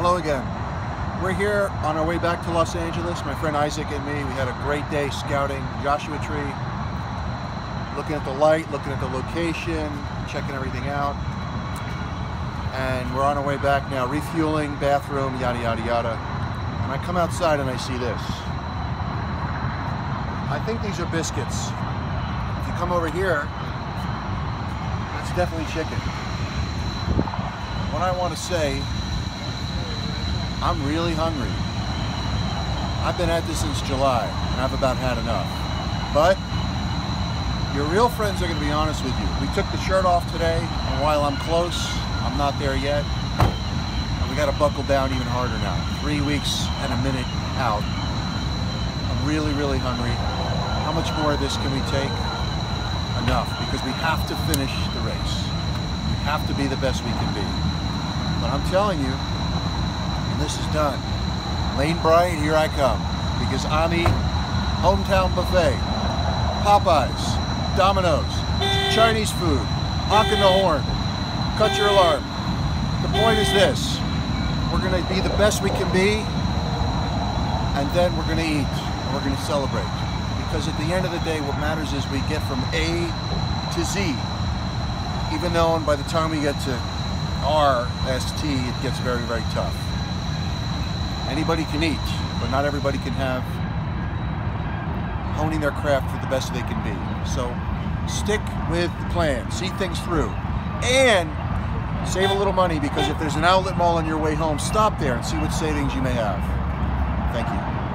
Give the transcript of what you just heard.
Hello again. We're here on our way back to Los Angeles. My friend Isaac and me, we had a great day scouting Joshua Tree, looking at the light, looking at the location, checking everything out. And we're on our way back now, refueling, bathroom, yada, yada, yada. And I come outside and I see this. I think these are biscuits. If you come over here, that's definitely chicken. What I want to say I'm really hungry. I've been at this since July, and I've about had enough. But your real friends are going to be honest with you. We took the shirt off today, and while I'm close, I'm not there yet. And we got to buckle down even harder now. Three weeks and a minute out. I'm really, really hungry. How much more of this can we take? Enough, because we have to finish the race. We have to be the best we can be. But I'm telling you, this is done. Lane Bryant, here I come. Because I'm eating hometown buffet, Popeyes, Domino's, Chinese food, honking the horn, cut your alarm. The point is this, we're gonna be the best we can be, and then we're gonna eat, and we're gonna celebrate. Because at the end of the day, what matters is we get from A to Z, even though and by the time we get to R, S, T, it gets very, very tough. Anybody can eat, but not everybody can have honing their craft for the best they can be. So stick with the plan, see things through, and save a little money because if there's an outlet mall on your way home, stop there and see what savings you may have. Thank you.